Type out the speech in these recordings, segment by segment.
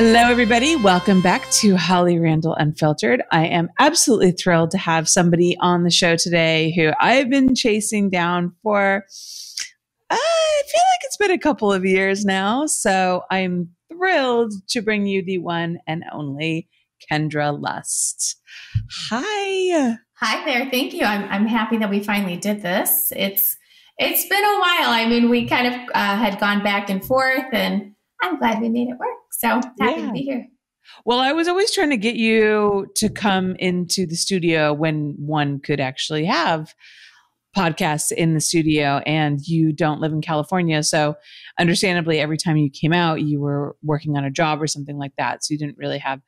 Hello, everybody. Welcome back to Holly Randall Unfiltered. I am absolutely thrilled to have somebody on the show today who I've been chasing down for, uh, I feel like it's been a couple of years now. So I'm thrilled to bring you the one and only Kendra Lust. Hi. Hi there. Thank you. I'm, I'm happy that we finally did this. It's, it's been a while. I mean, we kind of uh, had gone back and forth and I'm glad we made it work. So happy yeah. to be here. Well, I was always trying to get you to come into the studio when one could actually have podcasts in the studio and you don't live in California. So, understandably, every time you came out, you were working on a job or something like that. So, you didn't really have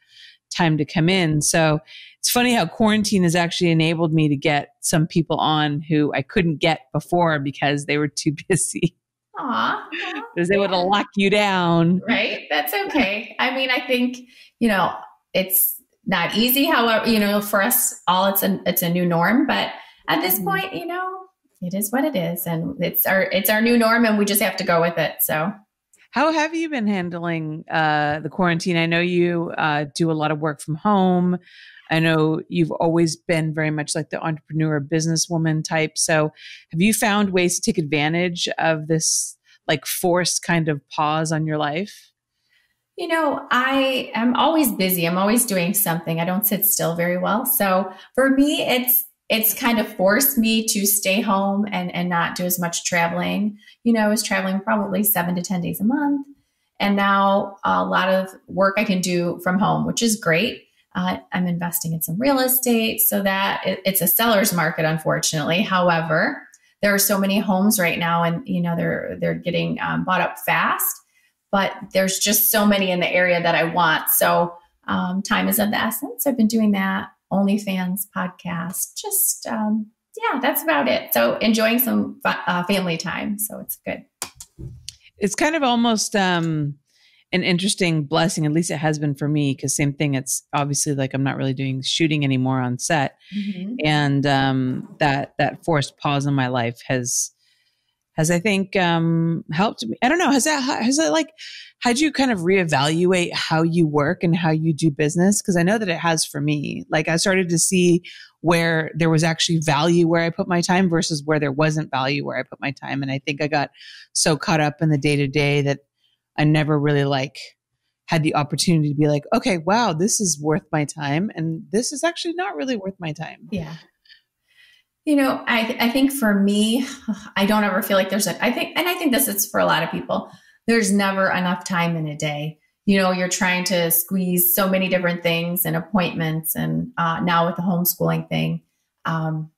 time to come in. So, it's funny how quarantine has actually enabled me to get some people on who I couldn't get before because they were too busy. Aw. Because they would have locked you down. Right. That's okay. I mean, I think, you know, it's not easy. However, you know, for us all, it's a, it's a new norm, but at this mm-hmm. point, you know, it is what it is. And it's our, it's our new norm and we just have to go with it. So how have you been handling uh, the quarantine? I know you uh, do a lot of work from home. I know you've always been very much like the entrepreneur businesswoman type. So, have you found ways to take advantage of this like forced kind of pause on your life? You know, I am always busy. I'm always doing something. I don't sit still very well. So, for me, it's it's kind of forced me to stay home and and not do as much traveling. You know, I was traveling probably 7 to 10 days a month. And now a lot of work I can do from home, which is great. Uh, I'm investing in some real estate so that it, it's a seller's market, unfortunately. However, there are so many homes right now, and you know they're they're getting um, bought up fast. But there's just so many in the area that I want. So um, time is of the essence. I've been doing that OnlyFans podcast. Just um, yeah, that's about it. So enjoying some uh, family time. So it's good. It's kind of almost um, an interesting blessing. At least it has been for me. Because same thing. It's obviously like I'm not really doing shooting anymore on set, mm-hmm. and um, that that forced pause in my life has has I think um, helped me. I don't know. Has that has that like had you kind of reevaluate how you work and how you do business? Because I know that it has for me. Like I started to see where there was actually value where I put my time versus where there wasn't value where I put my time. And I think I got so caught up in the day to day that I never really like had the opportunity to be like, okay, wow, this is worth my time. And this is actually not really worth my time. Yeah. You know, I, I think for me, I don't ever feel like there's a, I think, and I think this is for a lot of people, there's never enough time in a day. You know, you're trying to squeeze so many different things and appointments. And uh, now with the homeschooling thing, um,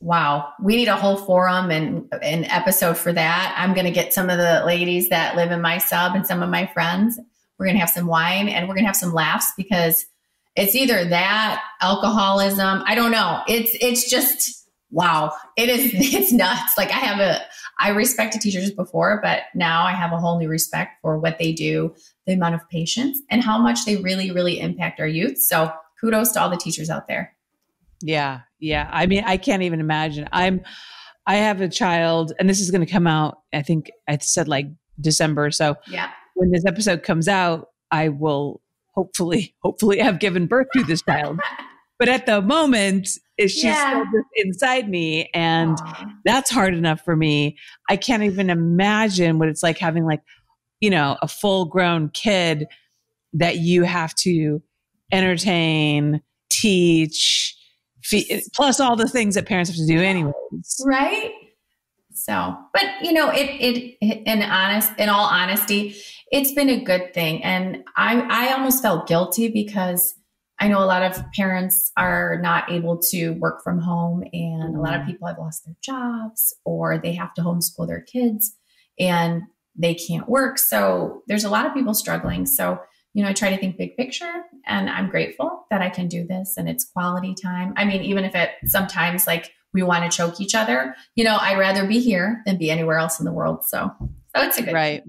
wow, we need a whole forum and an episode for that. I'm going to get some of the ladies that live in my sub and some of my friends. We're going to have some wine and we're going to have some laughs because it's either that alcoholism. I don't know. It's, it's just, wow. It is, it's nuts. Like I have a, I respected teachers before, but now I have a whole new respect for what they do, the amount of patience and how much they really, really impact our youth. So kudos to all the teachers out there. Yeah. Yeah. I mean, I can't even imagine. I'm, I have a child, and this is going to come out, I think I said like December. So yeah. when this episode comes out, I will hopefully, hopefully have given birth to this child. but at the moment, she's yeah. still just inside me. And Aww. that's hard enough for me. I can't even imagine what it's like having like, you know, a full grown kid that you have to entertain, teach, plus all the things that parents have to do anyways. Right. So, but you know, it, it, in honest, in all honesty, it's been a good thing. And I, I almost felt guilty because I know a lot of parents are not able to work from home and a lot of mm-hmm. people have lost their jobs or they have to homeschool their kids and they can't work. So there's a lot of people struggling. So you know, I try to think big picture and I'm grateful that I can do this and it's quality time. I mean, even if it sometimes like we want to choke each other, you know, I'd rather be here than be anywhere else in the world. So, so it's a good right.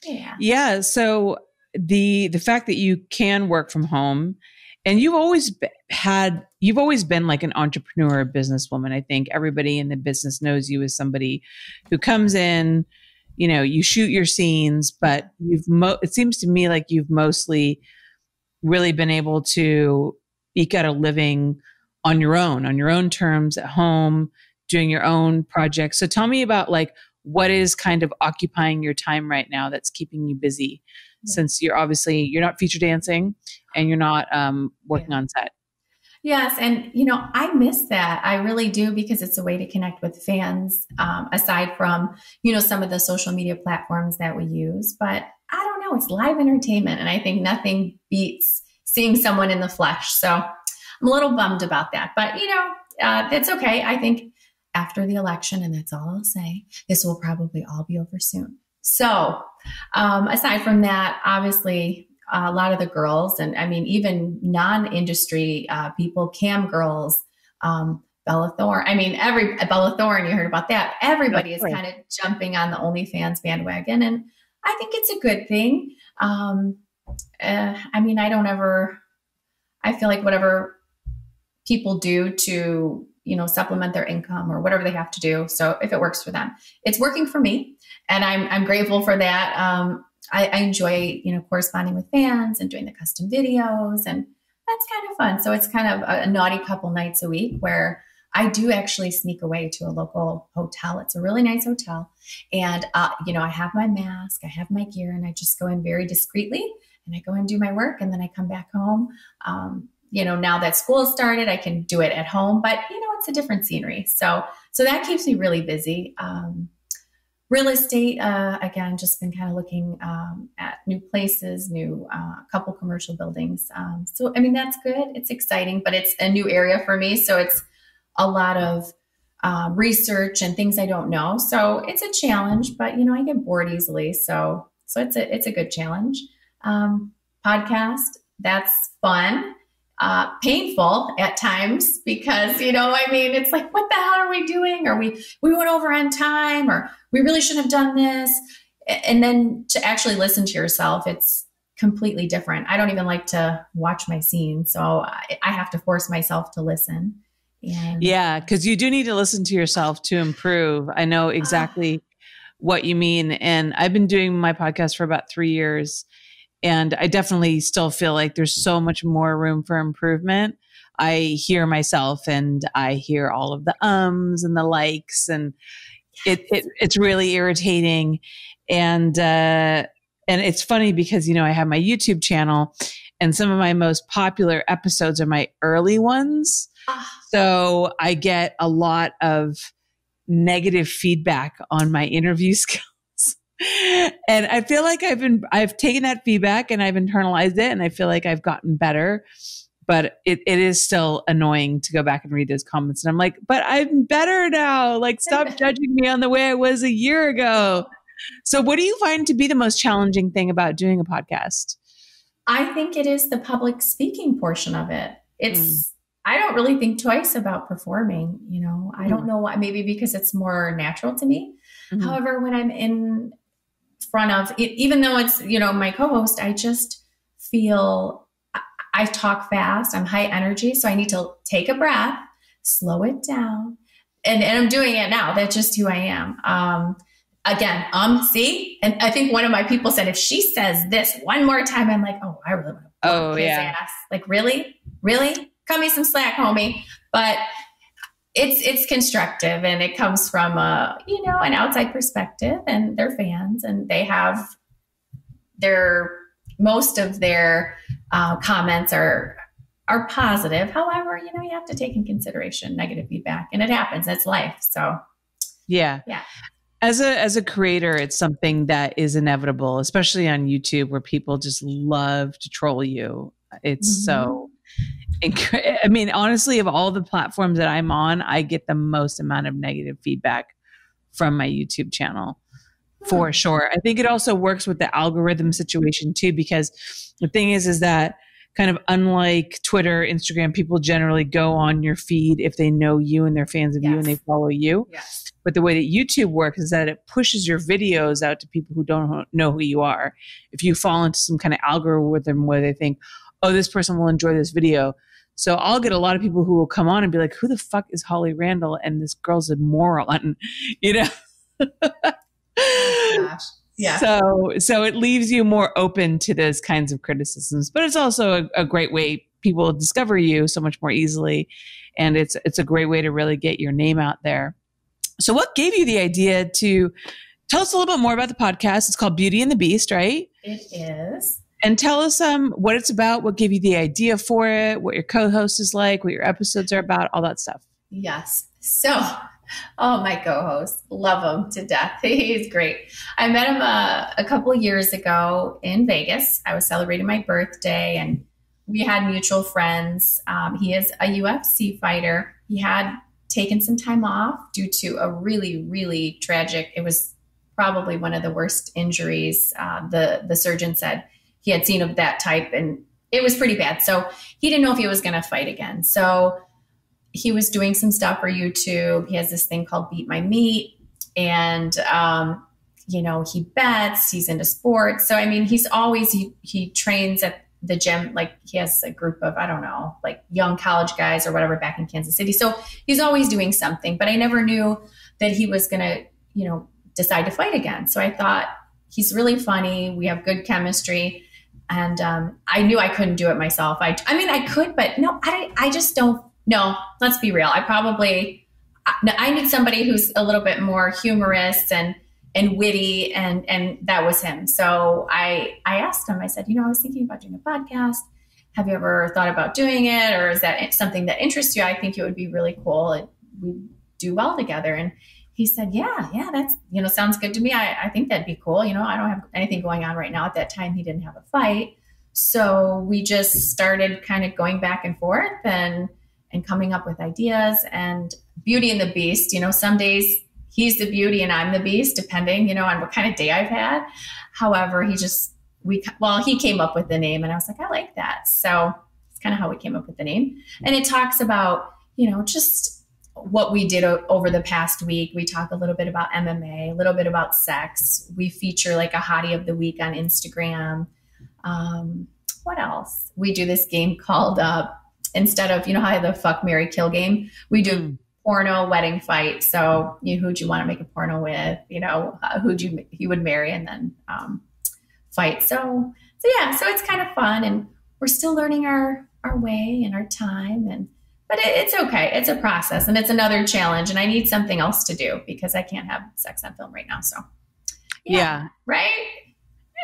Thing. Yeah. Yeah. So the the fact that you can work from home and you've always had you've always been like an entrepreneur businesswoman i think everybody in the business knows you as somebody who comes in you know, you shoot your scenes, but you've, mo- it seems to me like you've mostly really been able to eke out a living on your own, on your own terms at home, doing your own projects. So tell me about like what is kind of occupying your time right now that's keeping you busy. Since you're obviously you're not feature dancing and you're not um, working yeah. on set. Yes, and you know I miss that. I really do because it's a way to connect with fans. Um, aside from you know some of the social media platforms that we use, but I don't know. It's live entertainment, and I think nothing beats seeing someone in the flesh. So I'm a little bummed about that, but you know uh, it's okay. I think after the election, and that's all I'll say. This will probably all be over soon. So um, aside from that, obviously a lot of the girls, and I mean, even non industry uh, people, cam girls, um, Bella Thorne. I mean, every Bella Thorne, you heard about that. Everybody is kind of jumping on the OnlyFans bandwagon, and I think it's a good thing. Um, uh, I mean, I don't ever. I feel like whatever people do to you know supplement their income or whatever they have to do. So if it works for them, it's working for me, and I'm I'm grateful for that. Um, I, I enjoy, you know, corresponding with fans and doing the custom videos, and that's kind of fun. So it's kind of a, a naughty couple nights a week where I do actually sneak away to a local hotel. It's a really nice hotel, and uh, you know, I have my mask, I have my gear, and I just go in very discreetly, and I go and do my work, and then I come back home. Um, you know, now that school has started, I can do it at home, but you know, it's a different scenery. So, so that keeps me really busy. Um, real estate uh, again just been kind of looking um, at new places new uh, couple commercial buildings um, so i mean that's good. It's exciting but it's a new area for me so it's a lot of um, research and things i don't know so it's a challenge but you know i get bored easily so so it's a it's a good challenge. Um, podcast that's fun uh, painful at times because you know i mean it's like what the hell are we doing? Or we we went over on time or we really shouldn't have done this. And then to actually listen to yourself it's completely different. I don't even like to watch my scenes so i, I have to force myself to listen. And yeah because you do need to listen to yourself to improve. I know exactly uh, what you mean and i've been doing my podcast for about three years and I definitely still feel like there's so much more room for improvement. I hear myself and I hear all of the ums and the likes and it, it it's really irritating. And uh and it's funny because you know I have my YouTube channel and some of my most popular episodes are my early ones. Ah. So I get a lot of negative feedback on my interview skills and I feel like I've been I've taken that feedback and I've internalized it and I feel like I've gotten better. But it, it is still annoying to go back and read those comments. And I'm like, but I'm better now. Like, stop judging me on the way I was a year ago. So, what do you find to be the most challenging thing about doing a podcast? I think it is the public speaking portion of it. It's, mm. I don't really think twice about performing. You know, I mm. don't know why, maybe because it's more natural to me. Mm-hmm. However, when I'm in front of it, even though it's you know my co-host i just feel I, talk fast i'm high energy so i need to take a breath slow it down. And, and i'm doing it now that's just who i am. Um, again um see? And i think one of my people said if she says this one more time i'm like oh i really want to oh yeah. ass. like really? Really? Cut me some slack homie. But it's it's constructive and it comes from a you know an outside perspective and they're fans and they have their most of their uh, comments are are positive. However you know you have to take in consideration negative feedback and it happens. It's life. So yeah. yeah. As a as a creator it's something that is inevitable especially on youtube where people just love to troll you. It's mm-hmm. so I mean, honestly, of all the platforms that I'm on, I get the most amount of negative feedback from my YouTube channel for sure. I think it also works with the algorithm situation too, because the thing is, is that kind of unlike Twitter, Instagram, people generally go on your feed if they know you and they're fans of yes. you and they follow you. Yes. But the way that YouTube works is that it pushes your videos out to people who don't know who you are. If you fall into some kind of algorithm where they think, oh, this person will enjoy this video, so I'll get a lot of people who will come on and be like, who the fuck is Holly Randall? And this girl's a moron, you know? Yeah. So so it leaves you more open to those kinds of criticisms, but it's also a, a great way people discover you so much more easily, and it's it's a great way to really get your name out there. So, what gave you the idea to tell us a little bit more about the podcast? It's called Beauty and the Beast, right? It is. And tell us um, what it's about, what gave you the idea for it, what your co host is like, what your episodes are about, all that stuff. Yes. So, oh, my co host, love him to death. He's great. I met him uh, a couple years ago in Vegas. I was celebrating my birthday and we had mutual friends. Um, he is a UFC fighter. He had taken some time off due to a really, really tragic, it was probably one of the worst injuries. Uh, the, the surgeon said he had seen of that type and it was pretty bad. So he didn't know if he was going to fight again. So he was doing some stuff for YouTube. He has this thing called Beat My Meat. And, um, you know, he bets, he's into sports. So, I mean, he's always, he, he trains at the gym. Like he has a group of, I don't know, like young college guys or whatever back in Kansas City. So he's always doing something, but I never knew that he was going to, you know, decide to fight again. So I thought he's really funny. We have good chemistry. And um, I knew I couldn't do it myself. I, I mean, I could, but no, I, I just don't. No, let's be real. I probably, I need somebody who's a little bit more humorous and and witty, and and that was him. So I I asked him. I said, you know, I was thinking about doing a podcast. Have you ever thought about doing it, or is that something that interests you? I think it would be really cool. we do well together. And he said, yeah, yeah, that's, you know, sounds good to me. I, I think that'd be cool. You know, I don't have anything going on right now. At that time, he didn't have a fight. So we just started kind of going back and forth and, and coming up with ideas and Beauty and the Beast. You know, some days he's the beauty and I'm the beast, depending, you know, on what kind of day I've had. However, he just, we, well, he came up with the name and I was like, I like that. So it's kind of how we came up with the name. And it talks about, you know, just what we did o- over the past week. We talk a little bit about MMA, a little bit about sex. We feature like a hottie of the week on Instagram. Um, what else? We do this game called uh, instead of you know how the fuck Marry Kill game. We do mm. porno wedding fight. So you know, who'd you want to make a porno with? You know uh, who'd you you would marry and then um, fight. So so yeah, so it's kind of fun and we're still learning our our way and our time and but it, it's okay. It's a process and it's another challenge. And I need something else to do because I can't have sex on film right now. So, yeah, yeah. right.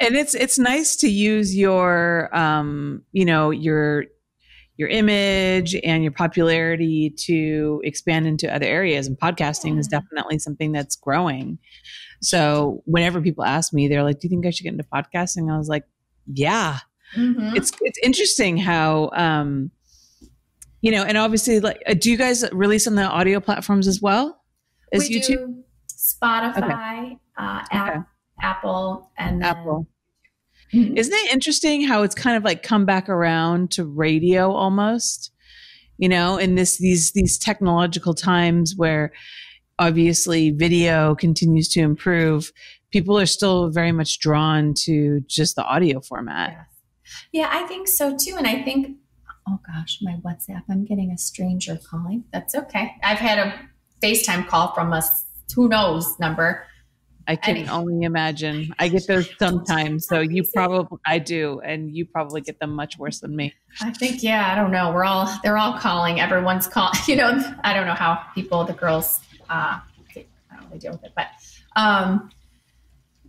And it's it's nice to use your um you know your your image and your popularity to expand into other areas and podcasting yeah. is definitely something that's growing so whenever people ask me they're like do you think i should get into podcasting i was like yeah mm-hmm. it's it's interesting how um you know, and obviously, like, uh, do you guys release on the audio platforms as well as we YouTube? Spotify, okay. uh, okay. Apple, and Apple. Mm-hmm. Isn't it interesting how it's kind of like come back around to radio almost? You know, in this these these technological times where obviously video continues to improve, people are still very much drawn to just the audio format. Yes. Yeah, I think so too. And I think oh gosh, my WhatsApp, I'm getting a stranger calling. That's okay. I've had a FaceTime call from a who knows number. I can only imagine. I get those sometimes. So you probably, I do, and you probably get them much worse than me. I think, yeah, I don't know. We're all, they're all calling. Everyone's calling. You know, I don't know how people, the girls, uh, I don't really deal with it, but um,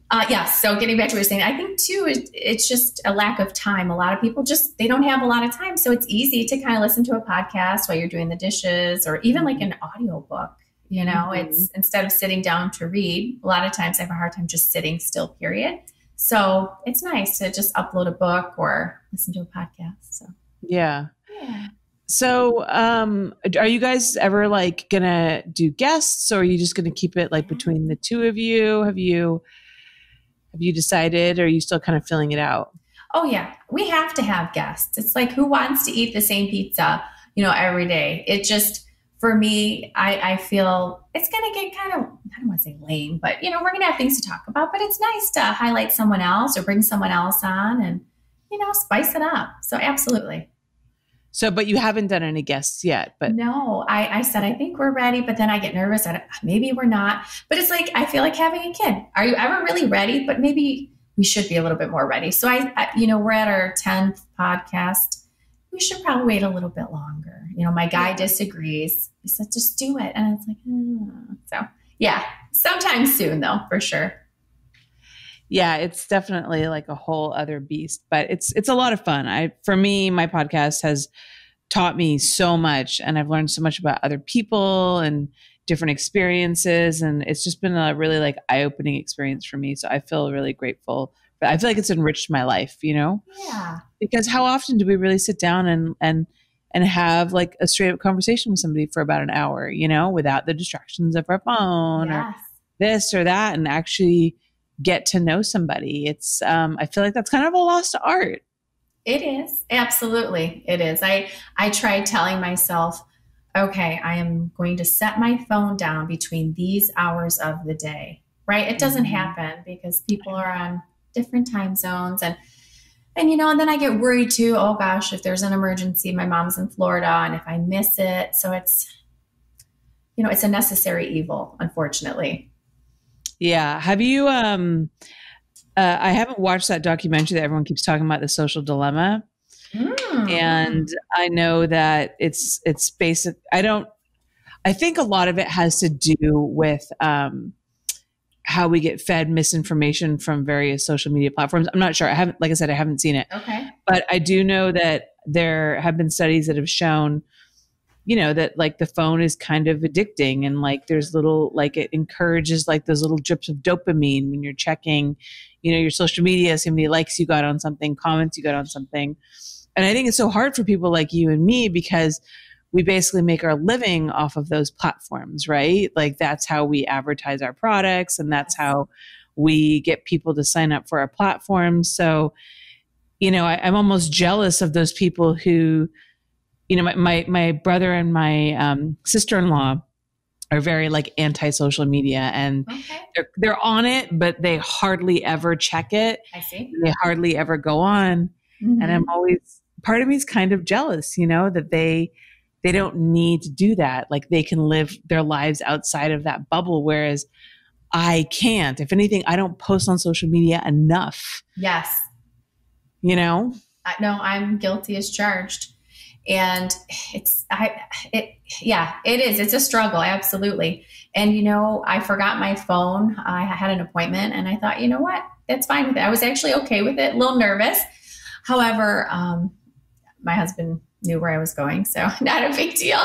uh, yeah. So getting back to what you're saying, I think too, it, it's just a lack of time. A lot of people just, they don't have a lot of time. So it's easy to kind of listen to a podcast while you're doing the dishes or even like an audio book. You know, mm-hmm. it's instead of sitting down to read, a lot of times I have a hard time just sitting still, period. So it's nice to just upload a book or listen to a podcast. So, yeah. Yeah. So, um, are you guys ever like gonna do guests, or are you just gonna keep it like between the two of you? Have you have you decided or are you still kind of filling it out? Oh yeah, we have to have guests. It's like who wants to eat the same pizza, you know, every day? It just for me, I, I feel it's gonna get kind of I don't want to say lame, but you know, we're gonna have things to talk about. But it's nice to highlight someone else or bring someone else on and you know, spice it up. So absolutely. So, but you haven't done any guests yet, but no, I, I said, I think we're ready, but then I get nervous. I ah, maybe we're not, but it's like, I feel like having a kid. Are you ever really ready? But maybe we should be a little bit more ready. So I, I you know, we're at our 10th podcast. We should probably wait a little bit longer. You know, my guy disagrees. He said, just do it. And it's like, oh. so yeah, sometime soon though, for sure yeah it's definitely like a whole other beast but it's it's a lot of fun i for me my podcast has taught me so much and i've learned so much about other people and different experiences and it's just been a really like eye-opening experience for me so i feel really grateful but i feel like it's enriched my life you know yeah because how often do we really sit down and and and have like a straight up conversation with somebody for about an hour you know without the distractions of our phone yes. or this or that and actually get to know somebody. It's um, I feel like that's kind of a lost art. It is absolutely it is. I I tried telling myself, okay, I am going to set my phone down between these hours of the day. Right? It doesn't mm-hmm. happen because people are on different time zones and and you know and then i get worried too oh gosh if there's an emergency my mom's in florida and if i miss it so it's you know it's a necessary evil unfortunately yeah. Have you um uh, I haven't watched that documentary that everyone keeps talking about the social dilemma. Mm. And I know that it's it's basic I don't I think a lot of it has to do with um how we get fed misinformation from various social media platforms. I'm not sure. I haven't like I said I haven't seen it. Okay. But I do know that there have been studies that have shown you know that like the phone is kind of addicting and like there's little like it encourages like those little drips of dopamine when you're checking you know your social media see how many likes you got on something comments you got on something and i think it's so hard for people like you and me because we basically make our living off of those platforms right like that's how we advertise our products and that's how we get people to sign up for our platforms so you know I, i'm almost jealous of those people who you know, my, my, my brother and my um, sister-in-law are very like anti-social media and okay. they're, they're on it, but they hardly ever check it. I see. They hardly ever go on. Mm-hmm. And I'm always, part of me is kind of jealous, you know, that they, they don't need to do that. Like they can live their lives outside of that bubble. Whereas I can't. If anything, I don't post on social media enough. Yes. You know? I, no, I'm guilty as charged and it's i it yeah it is it's a struggle absolutely and you know i forgot my phone i had an appointment and i thought you know what that's fine with it i was actually okay with it a little nervous however um, my husband knew where i was going so not a big deal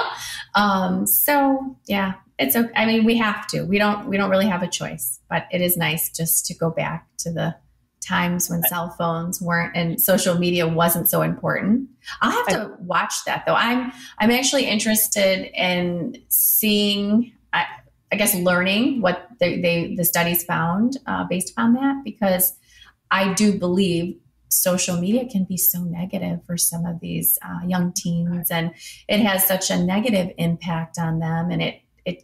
um, so yeah it's okay i mean we have to we don't we don't really have a choice but it is nice just to go back to the times when cell phones weren't and social media wasn't so important. I'll have to watch that though. I'm I'm actually interested in seeing I, I guess learning what they, they the studies found uh, based upon that because I do believe social media can be so negative for some of these uh, young teens and it has such a negative impact on them and it it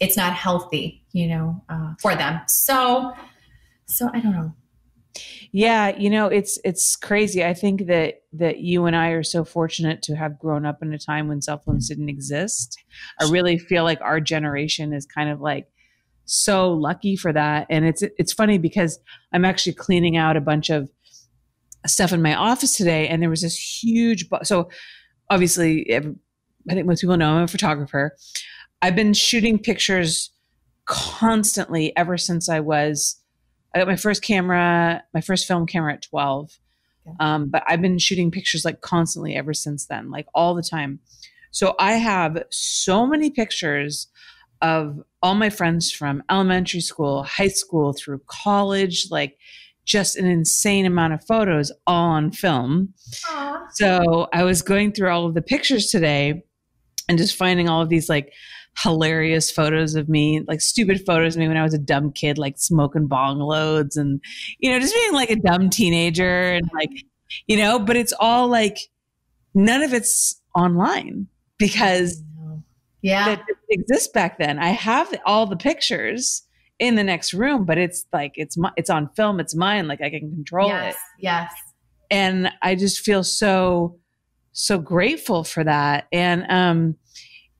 it's not healthy you know uh, for them so so I don't know yeah, you know, it's it's crazy. I think that that you and I are so fortunate to have grown up in a time when cell phones didn't exist. I really feel like our generation is kind of like so lucky for that. And it's it's funny because I'm actually cleaning out a bunch of stuff in my office today and there was this huge bu- so obviously I think most people know I'm a photographer. I've been shooting pictures constantly ever since I was I got my first camera, my first film camera at 12. Okay. Um, but I've been shooting pictures like constantly ever since then, like all the time. So I have so many pictures of all my friends from elementary school, high school, through college, like just an insane amount of photos all on film. Aww. So I was going through all of the pictures today and just finding all of these like hilarious photos of me, like stupid photos of me when I was a dumb kid, like smoking bong loads and, you know, just being like a dumb teenager and like, you know, but it's all like, none of it's online because yeah, it exists back then. I have all the pictures in the next room, but it's like, it's my, it's on film. It's mine. Like I can control yes, it. Yes. And I just feel so, so grateful for that. And um,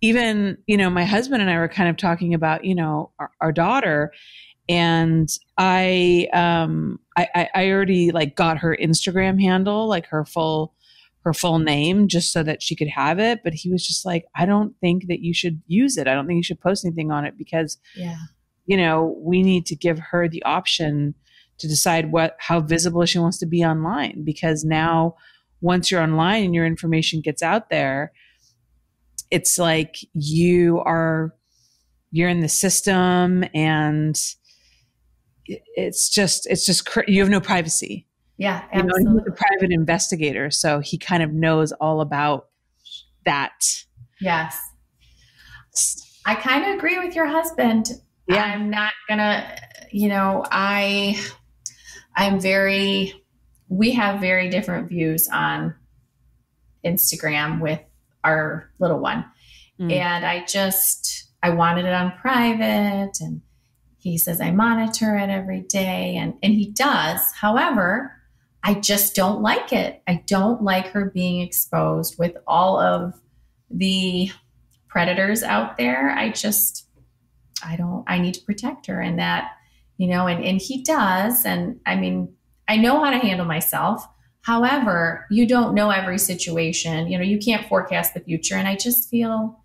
even, you know, my husband and I were kind of talking about, you know, our, our daughter. And I, um, I, I already like got her Instagram handle, like her full, her full name, just so that she could have it. But he was just like, I don't think that you should use it. I don't think you should post anything on it because, yeah, you know, we need to give her the option to decide what how visible she wants to be online because now once you're online and your information gets out there, it's like you are you're in the system and it's just it's just you have no privacy. Yeah, absolutely. You know, he's a private investigator, so he kind of knows all about that. Yes. I kind of agree with your husband. Yeah. I'm not gonna, you know, I I'm very we have very different views on Instagram with our little one. Mm. And I just, I wanted it on private and he says I monitor it every day and, and he does. However, I just don't like it. I don't like her being exposed with all of the predators out there. I just, I don't, I need to protect her and that, you know, and, and he does. And I mean, I know how to handle myself. However, you don't know every situation. You know, you can't forecast the future. And I just feel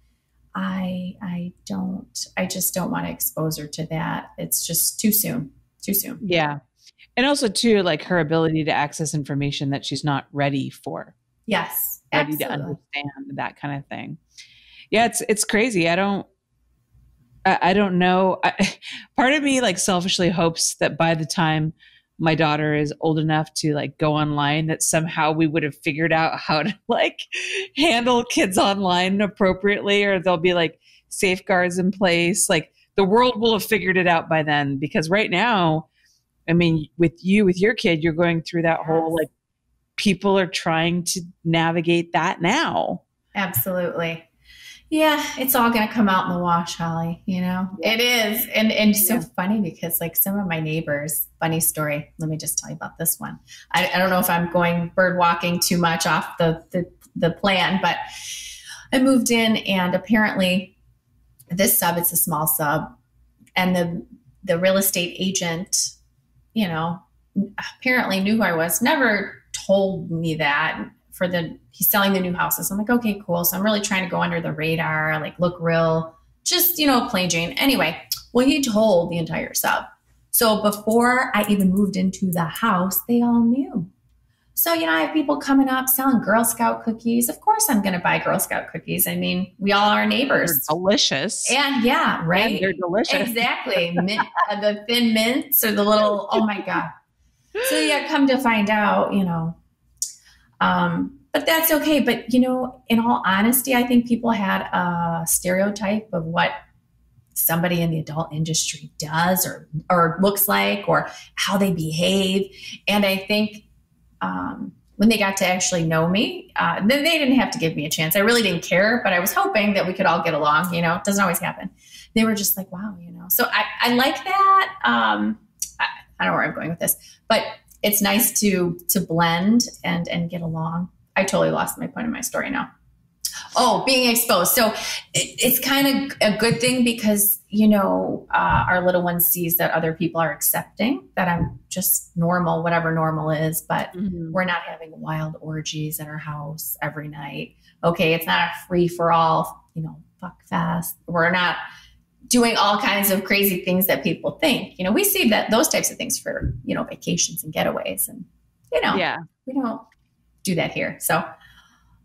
I I don't I just don't want to expose her to that. It's just too soon. Too soon. Yeah. And also too, like her ability to access information that she's not ready for. Yes. Ready absolutely. to understand that kind of thing. Yeah, it's it's crazy. I don't I, I don't know. I, part of me like selfishly hopes that by the time my daughter is old enough to like go online that somehow we would have figured out how to like handle kids online appropriately or there'll be like safeguards in place like the world will have figured it out by then because right now i mean with you with your kid you're going through that yes. whole like people are trying to navigate that now absolutely yeah, it's all going to come out in the wash, Holly. You know, it is. And, and so yeah. funny because, like, some of my neighbors, funny story. Let me just tell you about this one. I, I don't know if I'm going bird walking too much off the, the, the plan, but I moved in and apparently this sub, it's a small sub, and the, the real estate agent, you know, apparently knew who I was, never told me that for the he's selling the new houses. I'm like, okay, cool. So I'm really trying to go under the radar, like look real, just you know, plain Jane. Anyway, well, he told the entire sub. So before I even moved into the house, they all knew. So, you know, I have people coming up selling Girl Scout cookies. Of course, I'm going to buy Girl Scout cookies. I mean, we all are neighbors. They're delicious. And yeah, right. And they're delicious. Exactly. mint, uh, the thin mints or the little, oh my God. So, yeah, come to find out, you know, um, but that's okay. But, you know, in all honesty, I think people had a stereotype of what somebody in the adult industry does or, or looks like or how they behave. And I think um, when they got to actually know me, uh, then they didn't have to give me a chance. I really didn't care, but I was hoping that we could all get along. You know, it doesn't always happen. They were just like, wow, you know. So I, I like that. Um, I, I don't know where I'm going with this, but it's nice to to blend and and get along. I totally lost my point of my story now. Oh, being exposed. So it, it's kind of a good thing because you know uh, our little one sees that other people are accepting that I'm just normal, whatever normal is. But mm-hmm. we're not having wild orgies at our house every night. Okay, it's not a free for all. You know, fuck fast. We're not doing all kinds of crazy things that people think. You know, we see that those types of things for, you know, vacations and getaways and you know, yeah. we don't do that here. So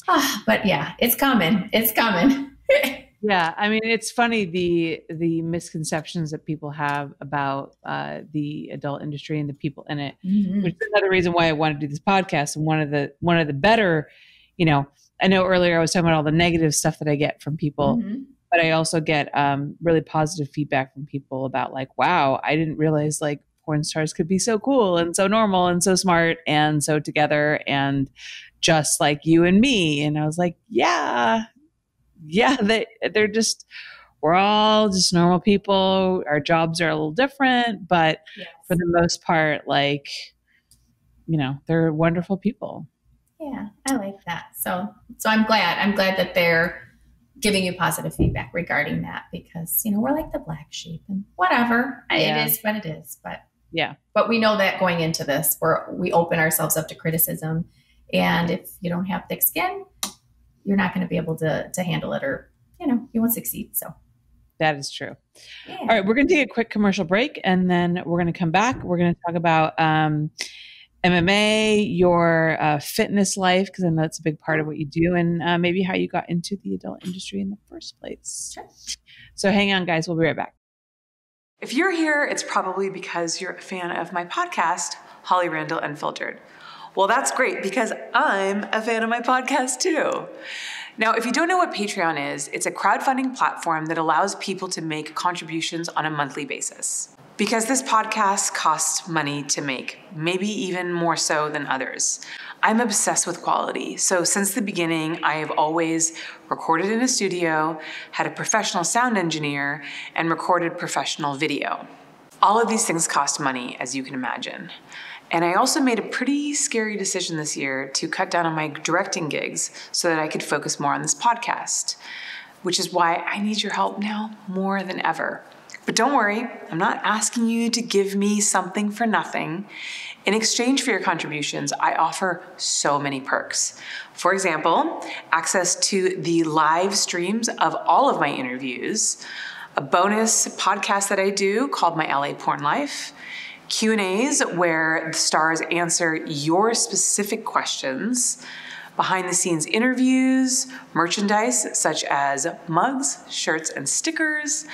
uh, but yeah, it's coming. It's coming. yeah, I mean, it's funny the the misconceptions that people have about uh, the adult industry and the people in it, mm-hmm. which is another reason why I want to do this podcast. And one of the one of the better, you know, I know earlier I was talking about all the negative stuff that I get from people. Mm-hmm but I also get um, really positive feedback from people about like, wow, I didn't realize like porn stars could be so cool and so normal and so smart and so together and just like you and me. And I was like, yeah, yeah, they they're just we're all just normal people. Our jobs are a little different, but yes. for the most part, like, you know, they're wonderful people. Yeah, I like that. So, so I'm glad. I'm glad that they're giving you positive feedback regarding that because you know we're like the black sheep and whatever yeah. it is what it is. But yeah, but we know that going into this, we're we open ourselves up to criticism, and if you don't have thick skin, you're not going to be able to to handle it, or you know you won't succeed. So. That is true. Yeah. All right, we're going to take a quick commercial break and then we're going to come back. We're going to talk about um, MMA, your uh, fitness life, because I know that's a big part of what you do, and uh, maybe how you got into the adult industry in the first place. Sure. So hang on, guys. We'll be right back. If you're here, it's probably because you're a fan of my podcast, Holly Randall Unfiltered. Well, that's great because I'm a fan of my podcast too. Now, if you don't know what Patreon is, it's a crowdfunding platform that allows people to make contributions on a monthly basis. Because this podcast costs money to make, maybe even more so than others. I'm obsessed with quality. So, since the beginning, I have always recorded in a studio, had a professional sound engineer, and recorded professional video. All of these things cost money, as you can imagine. And I also made a pretty scary decision this year to cut down on my directing gigs so that I could focus more on this podcast, which is why I need your help now more than ever. But don't worry, I'm not asking you to give me something for nothing. In exchange for your contributions, I offer so many perks. For example, access to the live streams of all of my interviews, a bonus podcast that I do called My LA Porn Life, Q&As where the stars answer your specific questions, behind the scenes interviews, merchandise such as mugs, shirts, and stickers,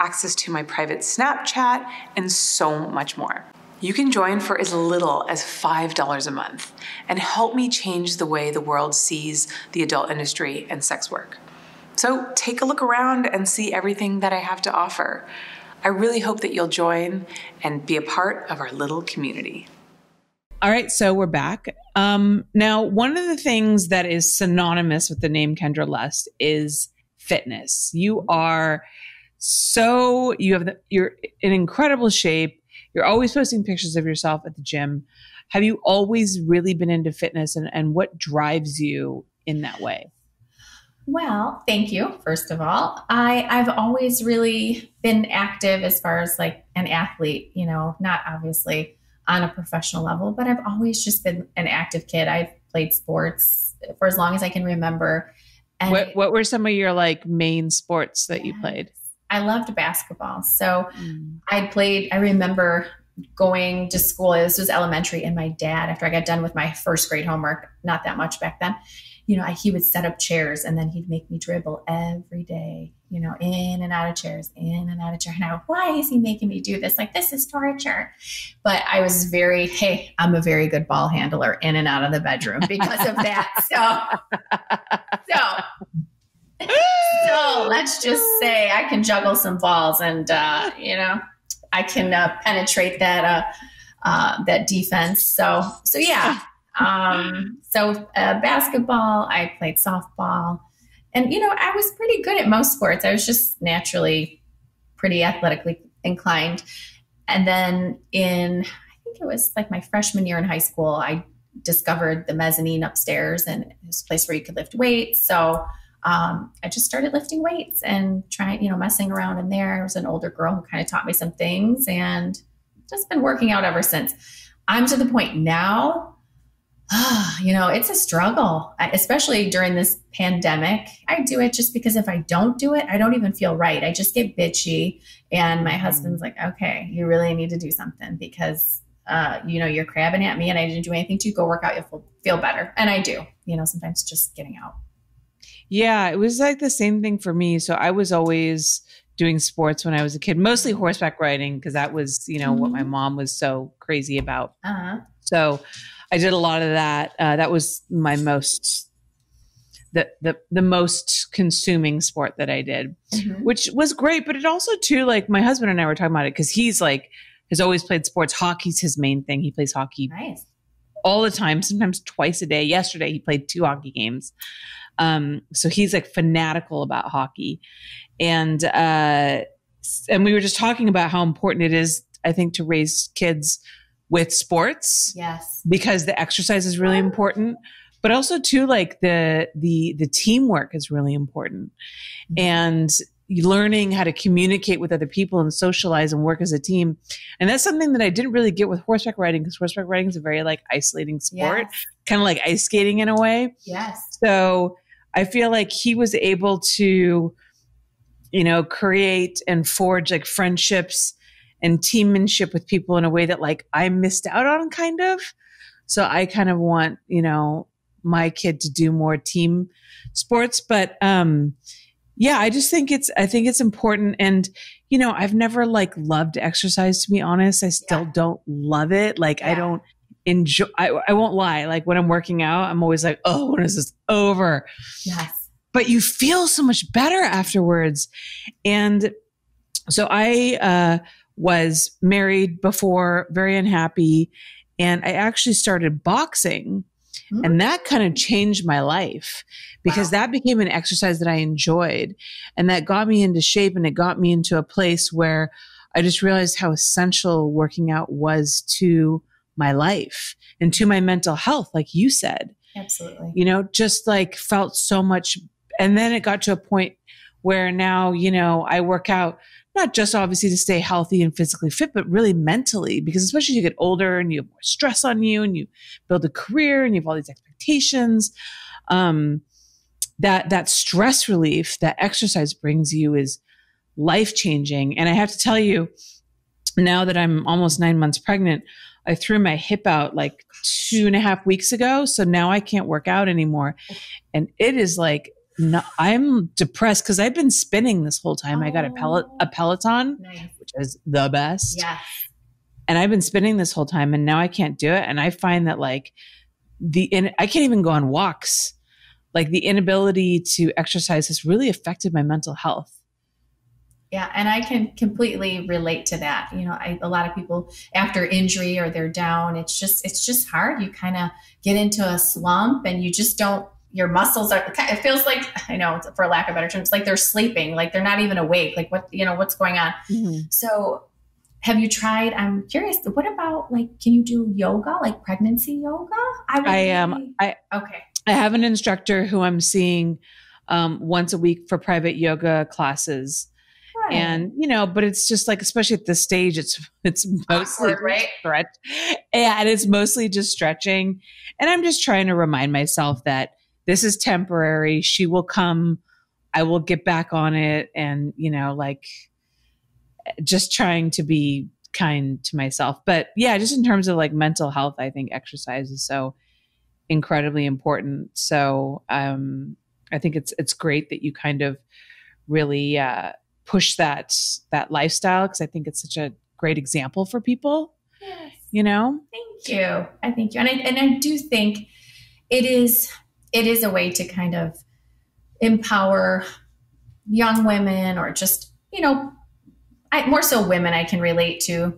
access to my private Snapchat, and so much more. You can join for as little as $5 a month and help me change the way the world sees the adult industry and sex work. So take a look around and see everything that I have to offer. I really hope that you'll join and be a part of our little community. All right, so we're back. Um, now, one of the things that is synonymous with the name Kendra Lust is fitness. You are so you have the, you're in incredible shape. You're always posting pictures of yourself at the gym. Have you always really been into fitness, and, and what drives you in that way? Well, thank you. First of all, I I've always really been active as far as like an athlete. You know, not obviously on a professional level, but I've always just been an active kid. I've played sports for as long as I can remember. And what what were some of your like main sports that you played? I loved basketball. So mm. I played. I remember going to school. This was elementary, and my dad, after I got done with my first grade homework, not that much back then, you know, I, he would set up chairs and then he'd make me dribble every day, you know, in and out of chairs, in and out of chairs. And I, why is he making me do this? Like, this is torture. But I was very, hey, I'm a very good ball handler in and out of the bedroom because of that. So, so, so let's just say I can juggle some balls and, uh, you know, I can uh, penetrate that, uh, uh, that defense. So, so yeah, um, so uh, basketball, I played softball, and you know I was pretty good at most sports. I was just naturally pretty athletically inclined. And then in I think it was like my freshman year in high school, I discovered the mezzanine upstairs, and it was a place where you could lift weights. So um, I just started lifting weights and trying, you know, messing around in there. There was an older girl who kind of taught me some things, and just been working out ever since. I'm to the point now you know, it's a struggle, especially during this pandemic. I do it just because if I don't do it, I don't even feel right. I just get bitchy. And my mm-hmm. husband's like, okay, you really need to do something because, uh, you know, you're crabbing at me and I didn't do anything to go work out. You'll feel better. And I do, you know, sometimes just getting out. Yeah, it was like the same thing for me. So I was always doing sports when I was a kid, mostly horseback riding because that was, you know, mm-hmm. what my mm-hmm. mom was so crazy about. Uh-huh. So, I did a lot of that. Uh, that was my most the the the most consuming sport that I did, mm-hmm. which was great. But it also too like my husband and I were talking about it because he's like has always played sports. Hockey's his main thing. He plays hockey nice. all the time, sometimes twice a day. Yesterday he played two hockey games. Um, so he's like fanatical about hockey, and uh, and we were just talking about how important it is. I think to raise kids with sports. Yes. Because the exercise is really important. but also too like the the the teamwork is really important mm-hmm. and learning how to communicate with other people and socialize and work as a team. And that's something that I didn't really get with horseback riding because horseback riding is a very like isolating sport, yes. kind of like ice skating in a way. Yes. So I feel like he was able to, you know, create and forge like friendships and teammanship with people in a way that like I missed out on kind of. So I kind of want, you know, my kid to do more team sports, but um yeah, I just think it's I think it's important and you know, I've never like loved exercise to be honest. I still yeah. don't love it. Like yeah. I don't enjoy I, I won't lie. Like when I'm working out, I'm always like, "Oh, when is this over?" Yes. But you feel so much better afterwards. And so I uh was married before, very unhappy, and I actually started boxing Mm-hmm. And that kind of changed my life because wow. that became an exercise that I enjoyed and that got me into shape and it got me into a place where I just realized how essential working out was to my life and to my mental health, like you said. Absolutely. You know, just like felt so much. And then it got to a point where now, you know, I work out not just obviously to stay healthy and physically fit, but really mentally, because especially as you get older and you have more stress on you and you build a career and you have all these expectations. Um, that, that stress relief that exercise brings you is life changing. And I have to tell you, now that I'm almost nine months pregnant, I threw my hip out like two and a half weeks ago. So now I can't work out anymore. And it is like no, I'm depressed because I've been spinning this whole time. Oh, I got a pellet a oh. Peloton, nice. which is the best. Yeah. And I've been spinning this whole time and now I can't do it. And I find that like the in, I can't even go on walks. Like the inability to exercise has really affected my mental health. Yeah, and I can completely relate to that. You know, I, a lot of people after injury or they're down, it's just it's just hard. You kind of get into a slump and you just don't your muscles are it feels like i know for lack of better terms it's like they're sleeping like they're not even awake like what you know what's going on mm-hmm. so have you tried i'm curious what about like can you do yoga like pregnancy yoga i, I am um, i okay i have an instructor who i'm seeing um, once a week for private yoga classes. And you know but it's just like especially at this stage it's it's mostly Awkward, right? stretch and it's mostly just stretching and i'm just trying to remind myself that this is temporary. She will come. I will get back on it. And, you know, like just trying to be kind to myself. But yeah, just in terms of like mental health, I think exercise is so incredibly important. So um, I think it's it's great that you kind of really uh, push that that lifestyle because I think it's such a great example for people. Yes. You know. Thank you. I thank you, and I and I do think it is it is a way to kind of empower young women or just, you know, I, more so women I can relate to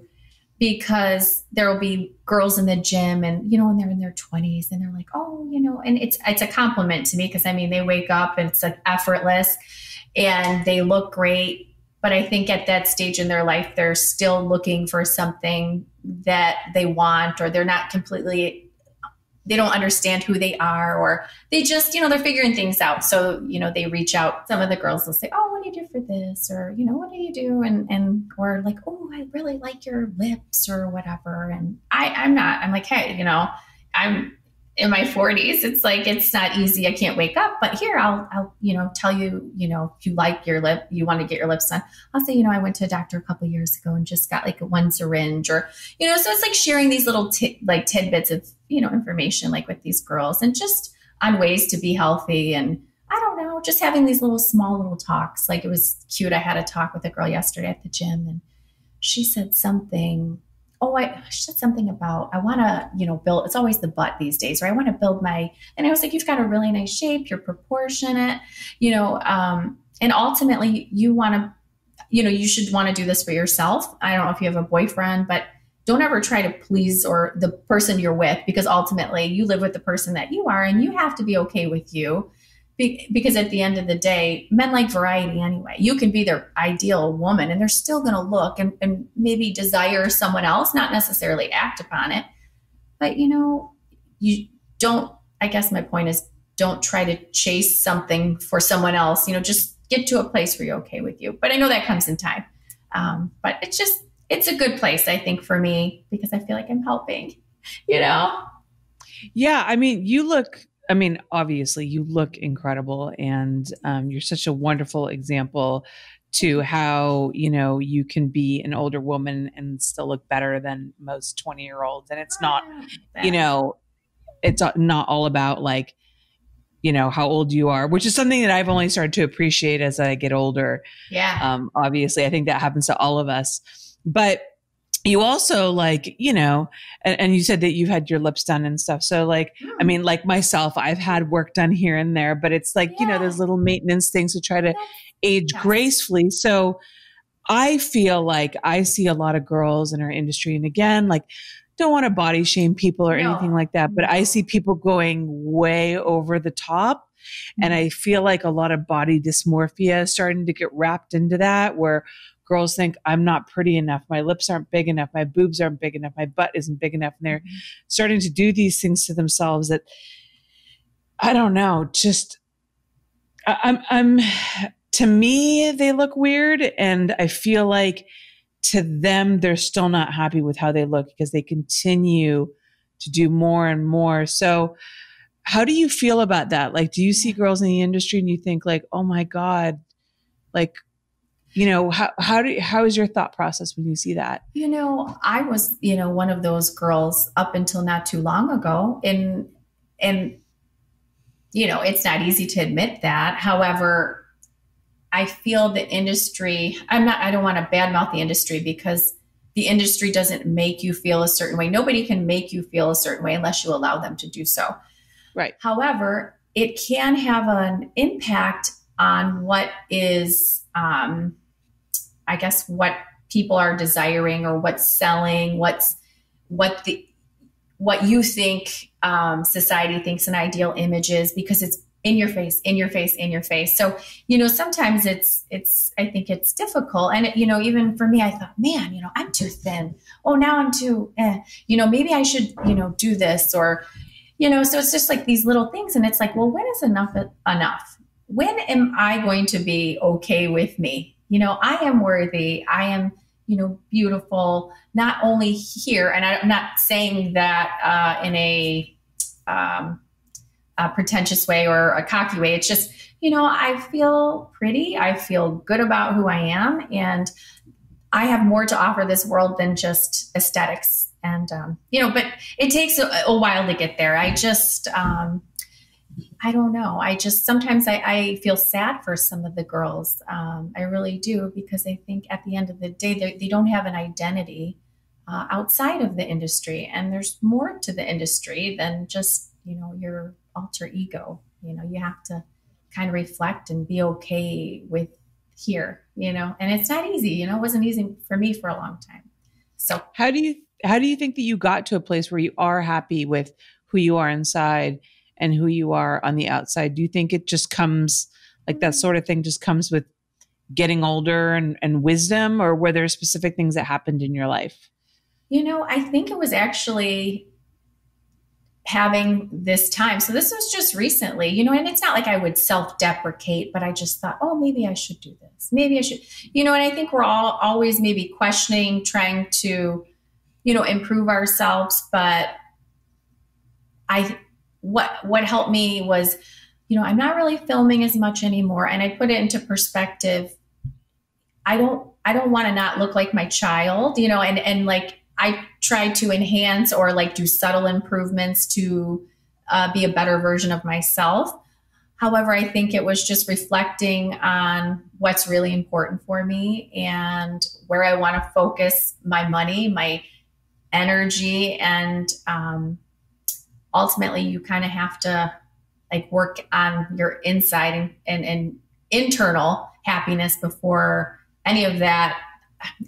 because there will be girls in the gym and you know when they're in their 20s and they're like oh you know and it's it's a compliment to me because i mean they wake up and it's like effortless and they look great but i think at that stage in their life they're still looking for something that they want or they're not completely they don't understand who they are or they just you know they're figuring things out. So you know they reach out some of the girls will say oh what do you do for this? or you know what do you do? and and or like oh i really like your lips or whatever. And i i'm not i'm like hey you know i'm in my 40s it's like it's not easy. I can't wake up but here i'll i'll you know tell you you know if you like your lip you want to get your lips done i'll say you know i went to a doctor a couple years ago and just got like one syringe or you know so it's like sharing these little t- like tidbits of you know information like with these girls and just on ways to be healthy and i don't know just having these little small little talks. Like it was cute i had a talk with a girl yesterday at the gym and she said something oh, I said something about I want to, you know, build. It's always the butt these days, right? I want to build my. And I was like, you've got a really nice shape. You're proportionate, you know, um, and ultimately you want to, you know, you should want to do this for yourself. I don't know if you have a boyfriend, but don't ever try to please or the person you're with because ultimately you live with the person that you are and you have to be okay with you be- because at the end of the day, men like variety anyway. You can be their ideal woman and they're still going to look and, and maybe desire someone else, not necessarily act upon it. But, you know, you don't, I guess my point is don't try to chase something for someone else. You know, just get to a place where you're okay with you. But I know that comes in time. Um, but it's just, it's a good place, I think, for me because I feel like I'm helping, you know? Yeah. I mean, you look, I mean, obviously, you look incredible and um, you're such a wonderful example to how you know you can be an older woman and still look better than most 20 year olds and it's not you know it's not all about like you know how old you are which is something that i've only started to appreciate as i get older. Yeah. Um, obviously i think that happens to all of us. But you also like you know and, and, you said that you've had your lips done and stuff so like mm. i hmm. mean like myself i've had work done here and there but it's like yeah. you know those little maintenance things to try to age yes. gracefully so i feel like i see a lot of girls in our industry and again like don't want to body shame people or no. anything like that, but I see people going way over the top. And mm-hmm. I feel like a lot of body dysmorphia is starting to get wrapped into that, where girls think I'm not pretty enough, my lips aren't big enough, my boobs aren't big enough, my butt isn't big enough. And they're mm-hmm. starting to do these things to themselves that I don't know, just I'm, I'm, to me, they look weird. And I feel like to them, they're still not happy with how they look because they continue to do more and more. So, how do you feel about that? Like, do you see girls in the industry and you think like, oh my God, like, you know, how, how do, how is your thought process when you see that? You know, I was, you know, one of those girls up until not too long ago and, and, you know, it's not easy to admit that. However, I feel the industry, I'm not, I don't want to badmouth the industry because the industry doesn't make you feel a certain way. Nobody can make you feel a certain way unless you allow them to do so. Right. However, it can have an impact on what is, um, I guess, what people are desiring or what's selling, what's what the what you think um, society thinks an ideal image is, because it's in your face in your face in your face. So you know sometimes it's it's i think it's difficult. And it, you know even for me i thought man you know i'm too thin. Oh now i'm too eh. you know maybe i should you know do this or you know so it's just like these little things. And it's like well when is enough enough? When am i going to be okay with me you know i am worthy i am you know beautiful not only here and i'm not saying that uh, in a um, a pretentious way or a cocky way. It's just, you know, I feel pretty. I feel good about who I am. And I have more to offer this world than just aesthetics. And, um, you know, but it takes a, a, while to get there. I just, um, I don't know. I just sometimes I, I, feel sad for some of the girls. Um, I really do because I think at the end of the day, they, they don't have an identity uh, outside of the industry. And there's more to the industry than just, you know, your alter ego. You know, you have to kind of reflect and be okay with here, you know, and it's not easy, you know, it wasn't easy for me for a long time. So how do you how do you think that you got to a place where you are happy with who you are inside and who you are on the outside? Do you think it just comes like that sort of thing just comes with getting older and, and wisdom or were there specific things that happened in your life? You know, I think it was actually having this time. So this was just recently, you know, and it's not like I would self deprecate, but I just thought, oh, maybe I should do this. Maybe I should, you know, and I think we're all always maybe questioning, trying to, you know, improve ourselves. But I, what, what helped me was, you know, I'm not really filming as much anymore. And I put it into perspective. I don't, I don't want to not look like my child, you know, and, and like, I try to enhance or like do subtle improvements to uh, be a better version of myself. However, I think it was just reflecting on what's really important for me and where I want to focus my money, my energy, and um, ultimately, you kind of have to like work on your inside and, and, and internal happiness before any of that.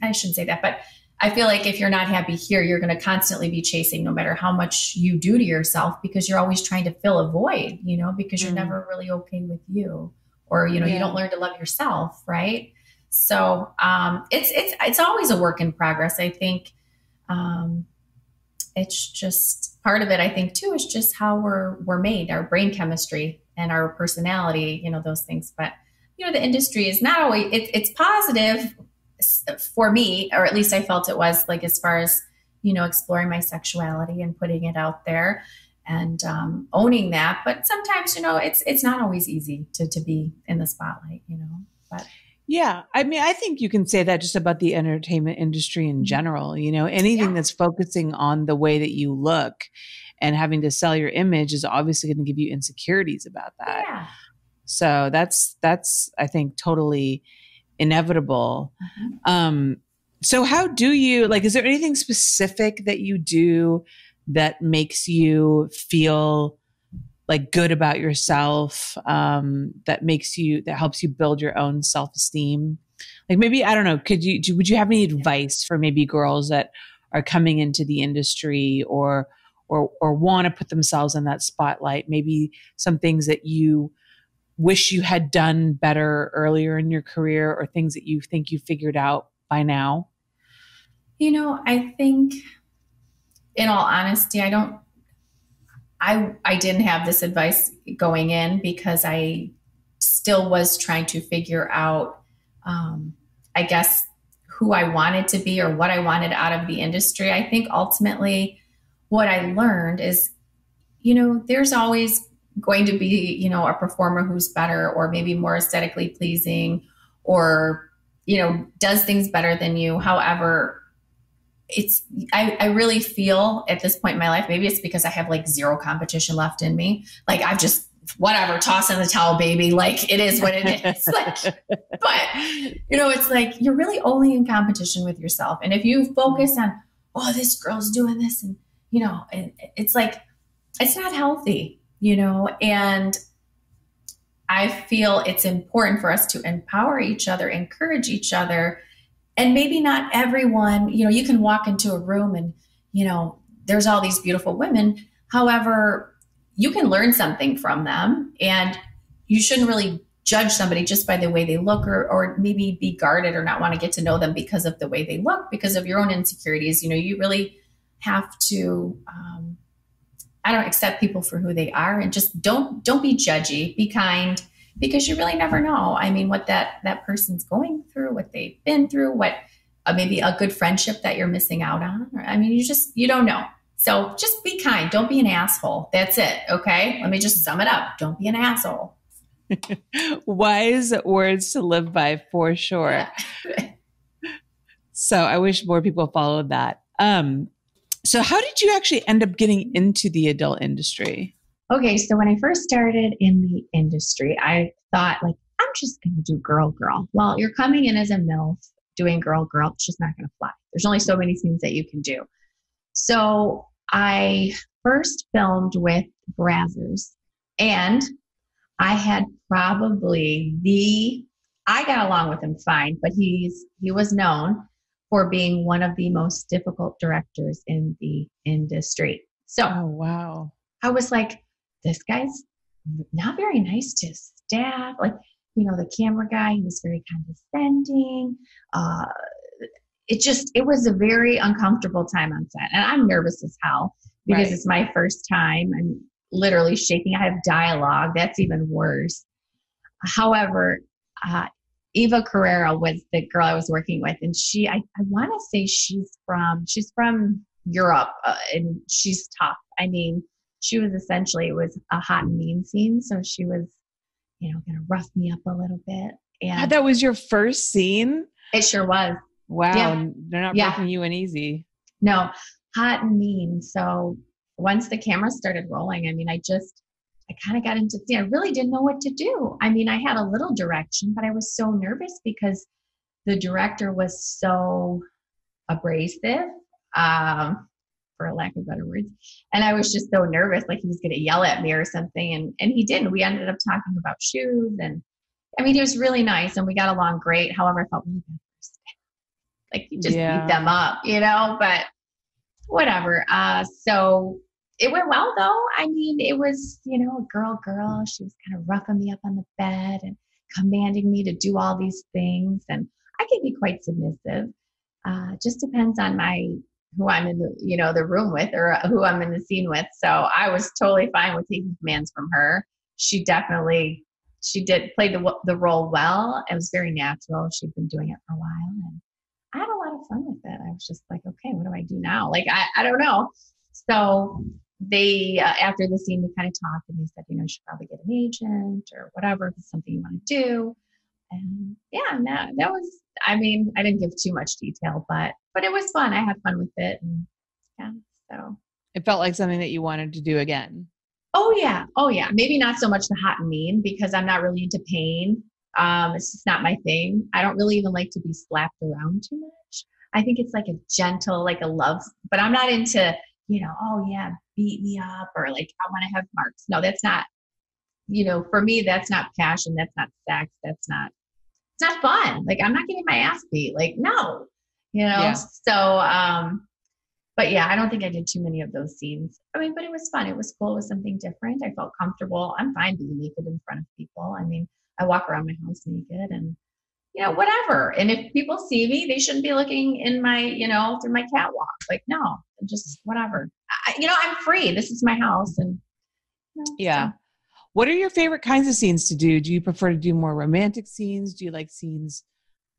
I shouldn't say that, but I feel like if you're not happy here, you're going to constantly be chasing no matter how much you do to yourself because you're always trying to fill a void, you know, because you're mm. never really okay with you or, you know, yeah. you don't learn to love yourself. Right. So, um, it's, it's, it's always a work in progress. I think, um, it's just part of it i think too is just how we're we're made our brain chemistry and our personality you know those things. But you know the industry is not always it, it's positive for me or at least i felt it was like as far as you know exploring my sexuality and putting it out there and um, owning that. But sometimes you know it's it's not always easy to to be in the spotlight you know but yeah. I mean, I think you can say that just about the entertainment industry in mm-hmm. general. You know, anything yeah. that's focusing on the way that you look and having to sell your image is obviously going to give you insecurities about that. Yeah. So that's, that's, I think, totally inevitable. Mm-hmm. Um, so how do you, like, is there anything specific that you do that makes you feel like good about yourself um, that makes you that helps you build your own self-esteem? Like maybe i don't know could you do, would you have any advice for maybe girls that are coming into the industry or or or want to put themselves in that spotlight? Maybe some things that you wish you had done better earlier in your career or things that you think you figured out by now? You know i think in all honesty i don't I I didn't have this advice going in because I still was trying to figure out, um, I guess, who I wanted to be or what I wanted out of the industry. I think ultimately, what I learned is, you know, there's always going to be, you know, a performer who's better or maybe more aesthetically pleasing or, you know, does things better than you. However, it's I, I really feel at this point in my life maybe it's because i have like zero competition left in me. Like i've just whatever toss in the towel baby. Like it is what it is. Like but you know it's like you're really only in competition with yourself. And if you focus on oh this girl's doing this and you know and it's like it's not healthy you know? And i feel it's important for us to empower each other encourage each other and maybe not everyone, you know, you can walk into a room and, you know, there's all these beautiful women. However, you can learn something from them and you shouldn't really judge somebody just by the way they look or, or maybe be guarded or not want to get to know them because of the way they look because of your own insecurities. You know you really have to um, i don't accept people for who they are and just don't don't be judgy. Be kind because you really never know. I mean, what that that person's going through, what they've been through, what uh, maybe a good friendship that you're missing out on. I mean, you just you don't know. So just be kind. Don't be an asshole. That's it. Okay. Let me just sum it up. Don't be an asshole. Wise words to live by for sure. Yeah. so I wish more people followed that. Um, so how did you actually end up getting into the adult industry? Okay, so when I first started in the industry, I thought like I'm just going to do girl girl. Well, you're coming in as a MILF doing girl girl, it's just not going to fly. There's only so many scenes that you can do. So I first filmed with Brazzers and I had probably the I got along with him fine, but he's he was known for being one of the most difficult directors in the industry. So, oh, wow. I was like, this guy's not very nice to staff. Like, you know, the camera guy, he was very condescending. Uh, it just, it was a very uncomfortable time on set. And I'm nervous as hell because right. it's my first time. I'm literally shaking. I have dialogue. That's even worse. However, uh, Eva Karera was the girl I was working with, and she, I, I want to say she's from, she's from Europe, uh, and she's tough. I mean, she was essentially it was a hot and mean scene so she was you know gonna rough me up a little bit and that was your first scene it sure was wow yeah. they're not yeah. breaking you in easy no hot and mean so once the camera started rolling i mean i just i kind of got into i really didn't know what to do i mean i had a little direction but i was so nervous because the director was so abrasive um, for a lack of better words. And I was just so nervous, like he was going to yell at me or something. And, and he didn't. We ended up talking about shoes. And I mean, he was really nice and we got along great. However, I felt really bad like he just yeah. beat them up, you know, but whatever. Uh, so it went well though. I mean, it was, you know, a girl, girl. She was kind of roughing me up on the bed and commanding me to do all these things. And I can be quite submissive. Uh, just depends on my who I'm in the you know the room with or who I'm in the scene with. So I was totally fine with taking commands from her. She definitely she did play the the role well. It was very natural. She'd been doing it for a while, and I had a lot of fun with it. I was just like, okay, what do I do now? Like I I don't know. So they uh, after the scene we kind of talked and they said you know you should probably get an agent or whatever if it's something you want to do and yeah that, that was i mean i didn't give too much detail but but it was fun i had fun with it and yeah so it felt like something that you wanted to do again oh yeah oh yeah maybe not so much the hot and mean because i'm not really into pain um it's just not my thing i don't really even like to be slapped around too much i think it's like a gentle like a love but i'm not into you know oh yeah beat me up or like I want to have marks. No, that's not, you know, for me, that's not passion. That's not sex. That's not, not fun. Like I'm not getting my ass beat. Like, no, you know? Yeah. So, um, but yeah, I don't think I did too many of those scenes. I mean, but it was fun. It was cool. It was something different. I felt comfortable. I'm fine being naked in front of people. I mean, I walk around my house naked and you know, whatever. And if people see me, they shouldn't be looking in my, you know, through my catwalk. Like, no, just whatever. I, you know, I'm free. This is my house. And you know, yeah. So. What are your favorite kinds of scenes to do? Do you prefer to do more romantic scenes? Do you like scenes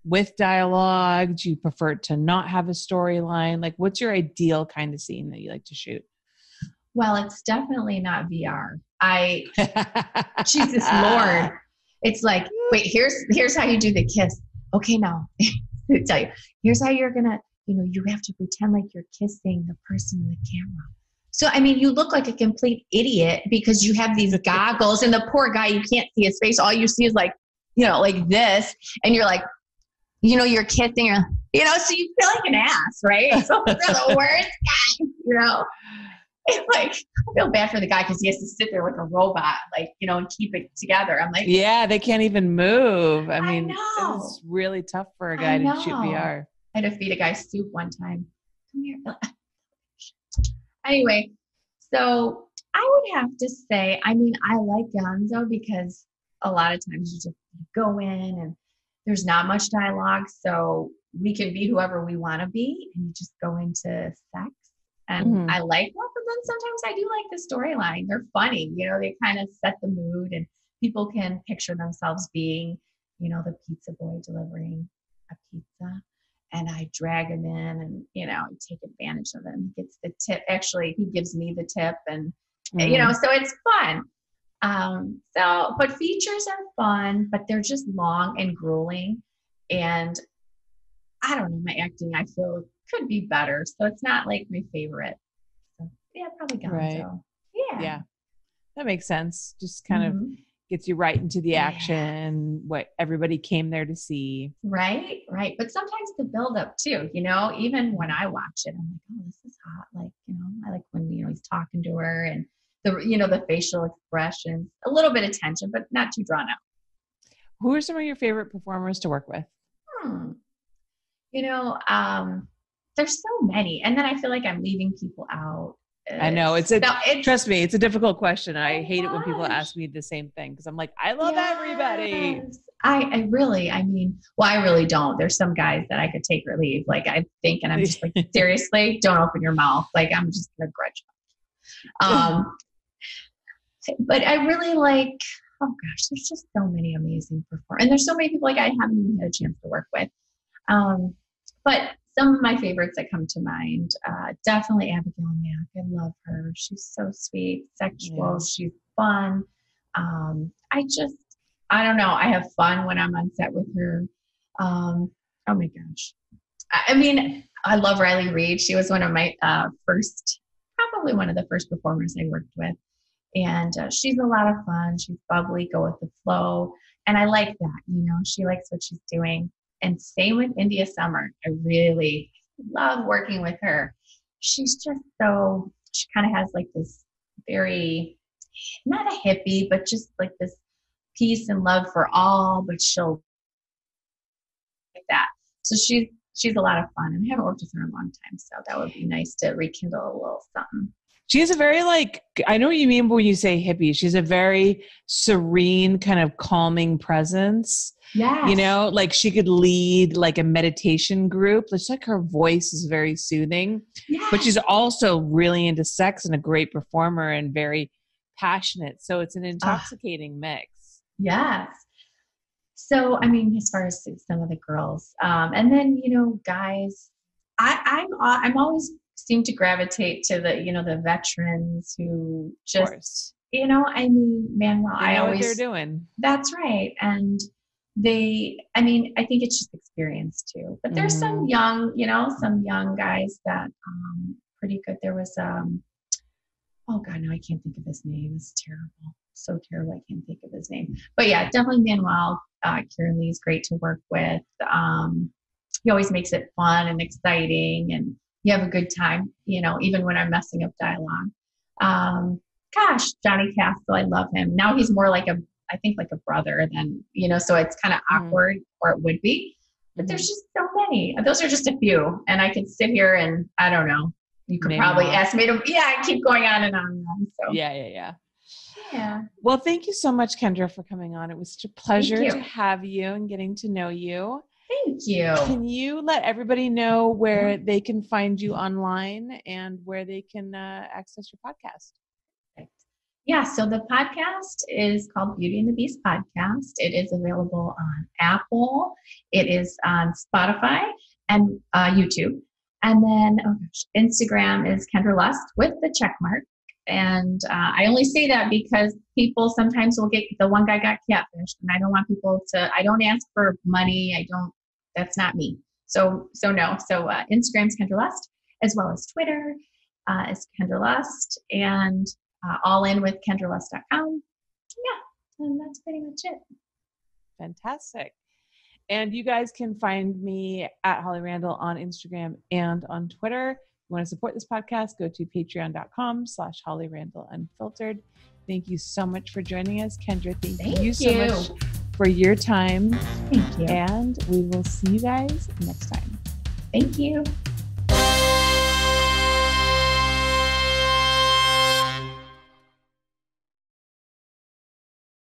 with dialogue? Do you prefer to not have a storyline? Like, what's your ideal kind of scene that you like to shoot? Well, it's definitely not VR. I, Jesus Lord it's like, wait, here's here's how you do the kiss. Okay, now tell you, here's how you're gonna, you know, you have to pretend like you're kissing the person in the camera. So I mean, you look like a complete idiot because you have these goggles, and the poor guy, you can't see his face. All you see is like, you know, like this, and you're like, you know, you're kissing, you're, you know, so you feel like an ass, right? So you're the worst guy, you know. It's like I feel bad for the guy because he has to sit there like a robot, like you know, and keep it together. I'm like, yeah, they can't even move. I, I mean, know. it's really tough for a guy to shoot VR. I had to feed a guy soup one time. Come here. anyway, so I would have to say, I mean, I like Gonzo because a lot of times you just go in and there's not much dialogue, so we can be whoever we want to be, and you just go into sex and mm-hmm. I like that. But then sometimes I do like the storyline. They're funny, you know. They kind of set the mood, and people can picture themselves being, you know, the pizza boy delivering a pizza, and I drag him in, and you know, take advantage of him. He gets the tip. Actually, he gives me the tip, and mm-hmm. you know, so it's fun. Um, so, but features are fun, but they're just long and grueling, and I don't know. My acting, I feel could be better. So it's not like my favorite. So yeah, probably Gonzo. Right. Yeah. Yeah. That makes sense. Just kind mm-hmm. of gets you right into the action, yeah. what everybody came there to see. Right, right. But sometimes the build up too, you know, even when I watch it, I'm like, oh, this is hot. Like, you know, I like when, you know, he's talking to her and the, you know, the facial expressions, a little bit of tension, but not too drawn out. Who are some of your favorite performers to work with? Hmm. You know, um, there's so many and then i feel like i'm leaving people out I know it's a it's, trust me, it's a difficult question. I oh hate gosh. it when people ask me the same thing because I'm like, I love yes. everybody. I, I really, I mean, well, I really don't. There's some guys that I could take or leave. Like I think, and I'm just like, seriously, don't open your mouth. Like I'm just gonna grudge. Um, but I really like. Oh gosh, there's just so many amazing performers, and there's so many people like I haven't even had a chance to work with. Um, but some of my favorites that come to mind uh, definitely Abigail Mac. I love her. She's so sweet, sexual, yeah. she's fun. Um, I just, I don't know. I have fun when I'm on set with her. Um, oh my gosh. I, I mean, I love Riley Reid. She was one of my uh, first, probably one of the first performers I worked with. And uh, she's a lot of fun. She's bubbly, go with the flow. And I like that. You know, she likes what she's doing. And same with India Summer. I really love working with her. She's just so, she kind of has like this very, not a hippie, but just like this peace and love for all, but she'll like that. So she's she's a lot of fun, and I haven't worked with her in a long time, so that would be nice to rekindle a little something. She has a very like I know what you mean when you say hippie. She's a very serene, kind of calming presence. Yeah. You know, like she could lead like a meditation group. It's like her voice is very soothing. Yes. But she's also really into sex and a great performer and very passionate. So it's an intoxicating uh, mix. Yes. So I mean, as far as some of the girls, um, and then you know, guys, I, I'm I'm always seem to gravitate to the you know the veterans who just you know I mean Manuel I always they're doing. That's right. And they I mean I think it's just experience too. But there's mm-hmm. some young you know some young guys that um pretty good. There was um oh god no I can't think of his name. It's terrible. So terrible I can't think of his name. But yeah definitely Manuel uh, Keiran Lee is great to work with. Um he always makes it fun and exciting and you have a good time, you know, even when I'm messing up dialogue. Um, gosh, Johnny Castle, I love him. Now he's more like a, I think like a brother than, you know, so it's kind of mm-hmm. awkward or it would be. But there's mm-hmm. just so many. Those are just a few. And I could sit here and I don't know. You could Name probably ask me to, yeah, I keep going on and on and on. So yeah, yeah, yeah. Yeah. Well, thank you so much, Kendra, for coming on. It was such a pleasure to have you and getting to know you. Thank you. Can you let everybody know where they can find you online and where they can uh, access your podcast? Yeah, so the podcast is called Beauty and the Beast Podcast. It is available on Apple, it is on Spotify and uh, YouTube. And then, oh gosh, Instagram is Kendra Lust with the check mark. And uh, I only say that because people sometimes will get the one guy got catfished, and I don't want people to. I don't ask for money. I don't. That's not me. So so no. So uh, Instagram's Kendra Lust, as well as Twitter uh, is Kendra Lust, and uh, all in with KendraLust.com. Yeah, and that's pretty much it. Fantastic. And you guys can find me at Holly Randall on Instagram and on Twitter want to support this podcast, go to patreon.com slash Holly Randall Unfiltered. Thank you so much for joining us. Kendra, thank, thank you so you. much for your time. Thank you. And we will see you guys next time. Thank you.